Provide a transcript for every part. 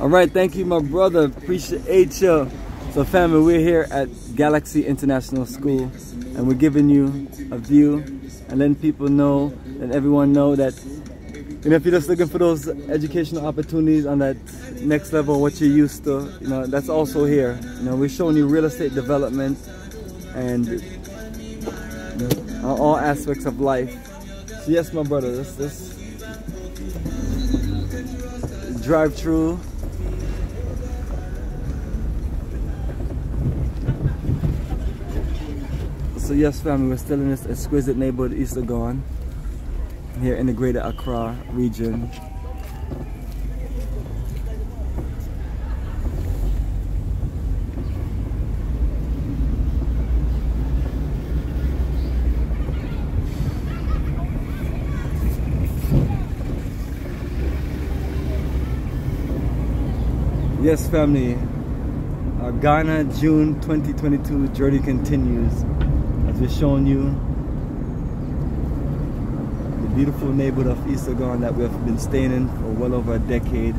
All right, thank you, my brother. Appreciate you. So, family, we're here at Galaxy International School, and we're giving you a view and letting people know and everyone know that you know if you're just looking for those educational opportunities on that next level, what you're used to, you know, that's also here. You know, we're showing you real estate development and you know, all aspects of life. So yes, my brother, this this drive through So yes family, we're still in this exquisite neighborhood East Legon here in the greater Accra region. Yes family, uh, Ghana June 2022 journey continues. As we're showing you the beautiful neighborhood of Legon that we've been staying in for well over a decade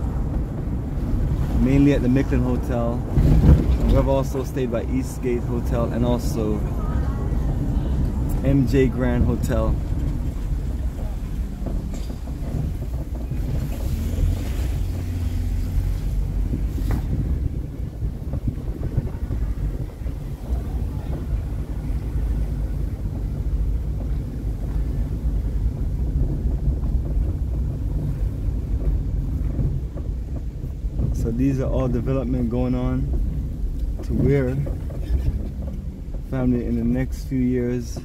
mainly at the Miklin Hotel. And we've also stayed by Eastgate Hotel and also MJ Grand Hotel So these are all development going on to where family in the next few years,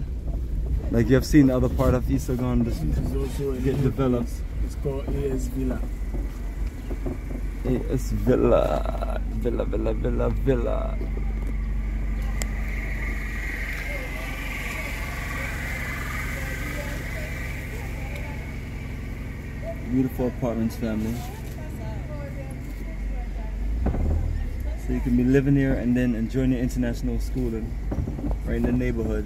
like you have seen the other part of Legon just This is also a get developed. It's called AS Villa. AS Villa, Villa, Villa, Villa, Villa. Beautiful apartments, family. So you can be living here and then enjoying your international schooling right in the neighborhood.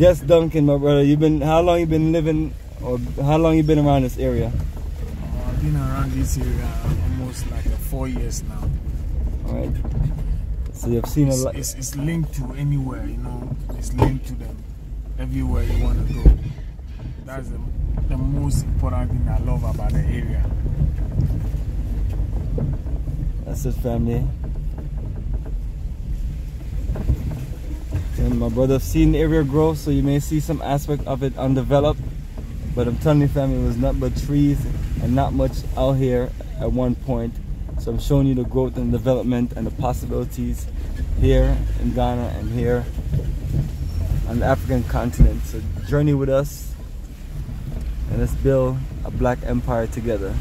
Yes, Duncan, my brother. You've been how long you been living, or how long you been around this area? Uh, I've been around this area almost like uh, four years now. All right. So you've seen a lot. it's, it's linked to anywhere, you know. It's linked to them everywhere you want to go. That's the, the most important thing I love about the area. That's his family. And my brother seen the area grow, so you may see some aspect of it undeveloped. But I'm telling you, family, it was not but trees and not much out here at one point. So I'm showing you the growth and development and the possibilities here in Ghana and here on the African continent. So journey with us and let's build a black empire together.